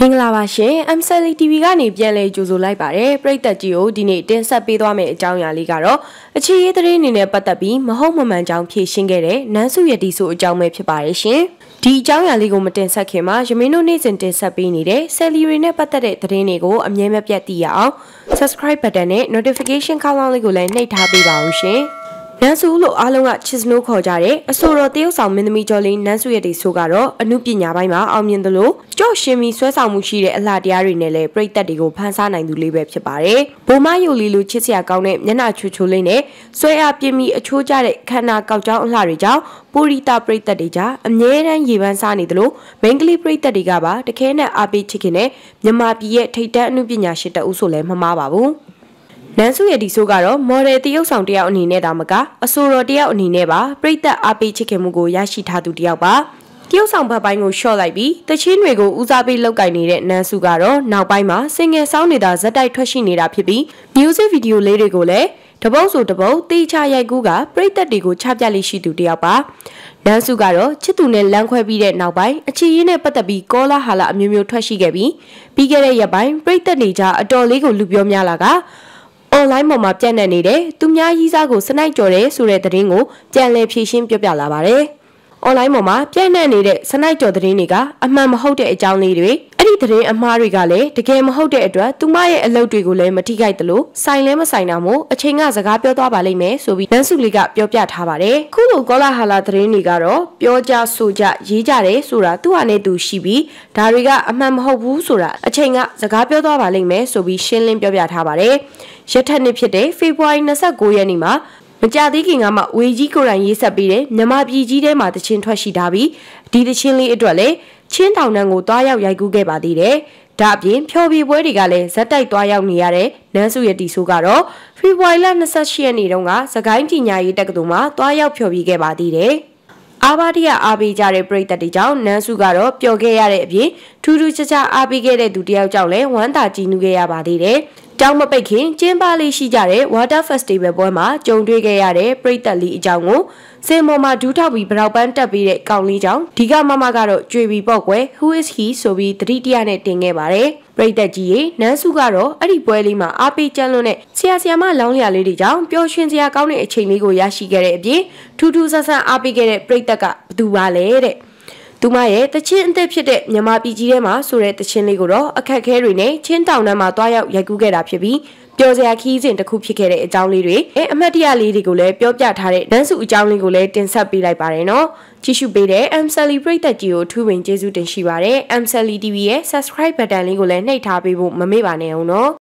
မင်္ဂလာပါရှင် MCL TV ကနေပြန်လည်ကြိုဆိုလိုက်ပါတယ်ပရိသတ်ကြီးကိုဒီနေ့တင်ဆက်ပေးသွားမယ့်အကြောင်းအရာလေးကတော့အခြေရေးသတင်းအနေနဲ့ပတ်သက်ပြီးမဟုတ်မမှန်ကြောင်းဖြေရှင်းခဲ့တဲ့နန်းစုရတီဆိုအကြောင်းပဲဖြစ်ပါတယ်ရှင်ဒီအကြောင်းအရာလေးကိုမတင်ဆက်ခင်မှာယမင်းတို့နေ့စဉ်တင်ဆက်ပေးနေတဲ့ salary နဲ့ပတ်သက်တဲ့သတင်းတွေကိုအမြဲမပြတ်သိရအောင် subscribe button နဲ့ notification ခေါင်းလောင်းလေးကိုလည်းနှိပ်ထားပေးပါဦးရှင်။ နန်းစုလို့အားလုံးကချစ်စနိုးခေါ်ကြတဲ့အဆိုတော်တရုတ်ဆောင်မင်းသမီးကျော်လေးနန်းစုရဲ့တီဆိုကတော့အမှုပညာပိုင်းမှာအောင်မြင်သလိုကြော့ရှင်မီဆွဲဆောင်မှုရှိတဲ့အလှတရားတွေနဲ့လည်းပြိသက်တွေကိုဖန်ဆားနိုင်သူလေးပဲဖြစ်ပါတယ်။ဘိုမယုတ်လီလိုချစ်စရာကောင်းတဲ့မျက်နှာချူချူလေးနဲ့ဆွဲအားပြင်းပြီးအချိုးကျတဲ့ခန္ဓာကောက်ကြောင်းအလှတွေကြောင့်ပူရီတာပြိသက်တွေကြားအမြဲတမ်းရေပန်းစားနေသလိုမိန်းကလေးပြိသက်တွေကပါတခဲနဲ့အားပေးချစ်ခင်တဲ့မြမပြည်ရဲ့ထိတ်တန့်အမှုပညာရှင်တအုပ်ဆိုလည်းမမှားပါဘူး။ နန်းစုရဲ့ဒီဆိုးကတော့မော်ဒယ်တရုပ်ဆောင်တယောက်အနေနဲ့ဒါမကအဆိုတော်တယောက်အနေနဲ့ပါပြိသက်အားပေးချစ်ခင်မှုကိုရရှိထားသူတယောက်ပါတရုတ်ဆောင်ဘက်ပိုင်းကိုရှော့လိုက်ပြီးတချင်းတွေကိုဦးစားပေးလောက်ကင်နေတဲ့နန်းစုကတော့နောက်ပိုင်းမှာစင်ငယ်ဆောင်းနေတာဇက်တိုက်ထွက်ရှိနေတာဖြစ်ပြီး music video လေးတွေကိုလည်းတပုတ်ဆိုတပုတ်တေးချရိုက်ကူးကပြိသက်တွေကိုချပြလိရှိသူတယောက်ပါနန်းစုကတော့ချစ်သူနဲ့လမ်းခွဲပြီးတဲ့နောက်ပိုင်းအချီရင်းနဲ့ပတ်သက်ပြီးကောလာဟာလာအမျိုးမျိုးထွက်ရှိခဲ့ပြီးပြီးခဲ့တဲ့ရက်ပိုင်းပြိသက်နေကြအတော်လေးကိုလူပြောများလာက အွန်လိုင်းပေါ်မှာပြန့်နှံ့နေတဲ့သူများရီးစားကိုစနိုက်ကြော်တယ်ဆိုတဲ့သတင်းကိုပြန်လည်ဖြေရှင်းပြပြလာပါတယ်။အွန်လိုင်းပေါ်မှာပြန့်နှံ့နေတဲ့စနိုက်ကြော်သတင်းတွေကအမှန်မဟုတ်တဲ့အကြောင်းလေးတွေအဲ့ ဒီသတင်းအမှားတွေကလည်းတကယ်မဟုတ်တဲ့အတွက်သူမရဲ့အလုပ်တွေကိုလည်းမထိခိုက်သလိုဆိုင်လဲမဆိုင်တာမို့အချိန်ကစကားပြောသွားပါလိမ့်မယ်ဆိုပြီးနန်းစုလေးကပြောပြထားပါတယ်။ခုလိုကောလာဟာလာသတင်းတွေကတော့ပြောကြဆိုကြရေးကြတယ်ဆိုတာသူ့ဟာနဲ့သူရှိပြီးဒါတွေကအမှန်မဟုတ်ဘူးဆိုတာအချိန်ကစကားပြောသွားပါလိမ့်မယ်ဆိုပြီးရှင်းလင်းပြောပြထားပါတယ်။ရက်ထက်နှစ်ဖြစ်တဲ့ဖေဖော်ဝါရီ29ရက်နေ့မှာမကြသေးခင်ကမှဝေကြီးကိုယ်တိုင်ရေးဆက်ပေးတဲ့မြမပြည်ကြီးထဲမှာတချင်းထွက်ရှိထားပြီးဒီတချင်းလေးအတွက်လည်း ချင်းတောင်တန်းကိုတွားရောက်ရိုက်ကူးခဲ့ပါသေးတယ်။ဒါအပြင်ဖျော်ဖြေပွဲတွေကလည်းဇက်တိုက်တွားရောက်နေရတဲ့နန်းစုရဲ့တီဆိုကတော့ဖေဖော်ဝါရီလ28ရက်နေ့တုန်းကစကိုင်းပညာရေးတက္ကသိုလ်မှာတွားရောက်ဖျော်ဖြေခဲ့ပါသေးတယ်။အာဘာတိယအားပေးကြတဲ့ပရိသတ်တွေကြောင့်နန်းစုကတော့ပျော်ခဲ့ရတဲ့အပြင်ထူးထူးခြားခြားအားပေးခဲ့တဲ့သူတယောက်ကြောင့်လည်းဝမ်းသာကြည်နူးခဲ့ရပါသေးတယ် တောင်မပိတ်ခင်ကျင်းပလေးရှိကြတဲ့ Water Festival ပွဲမှာကြုံတွေ့ခဲ့ရတဲ့ပရိသတ်လီအကြောင်းကိုစင်မော်မှာဒူးထောက်ပြီးဗရောက်ပန်းတက်ပြီးတဲ့ကောင်လေးကြောင့်ဒီကမမကတော့ကြွေပြီးပေါ့ကွယ် Who is he ဆိုပြီးတတိတရနဲ့တင်ခဲ့ပါတယ်ပရိသတ်ကြီးရေနန်းစုကတော့အဲ့ဒီပွဲလေးမှာအားပေးကြမ်းလွန်းတဲ့ဆရာဆရာမလောင်းလျာလေးတွေကြောင့်ပျော်ရွှင်စရာကောင်းတဲ့အချိန်လေးကိုရရှိခဲ့တဲ့အပြင်ထူးထူးဆန်းဆန်းအားပေးခဲ့တဲ့ပရိသတ်ကဘသူပါလဲတဲ့ သူမရဲ့တချင်းအသက်ဖြစ်တဲ့မြမပြည်ကြီးထဲမှာဆိုတဲ့တချင်းလေးကိုတော့အခက်ခဲတွေနဲ့ချင်းတောင်တန်းမှာတွားရောက်ရိုက်ကူးခဲ့တာဖြစ်ပြီးပျော်စရာခီးစဉ်တစ်ခုဖြစ်ခဲ့တဲ့အကြောင်းလေးတွေအမှတ်တရလေးတွေကိုလည်းပြောပြထားတဲ့ဒန်းစုအကြောင်းလေးကိုလည်းတင်ဆက်ပေးလိုက်ပါတယ်နော်ကြည့်ရှုပေးတဲ့ M Celebrate တက်ကြီးကိုထူးပင်ကျေးဇူးတင်ရှိပါတယ် M Celebrate TV ရဲ့ Subscribe button လေးကိုလည်းနှိပ်ထားပေးဖို့မမေ့ပါနဲ့အောင်နော်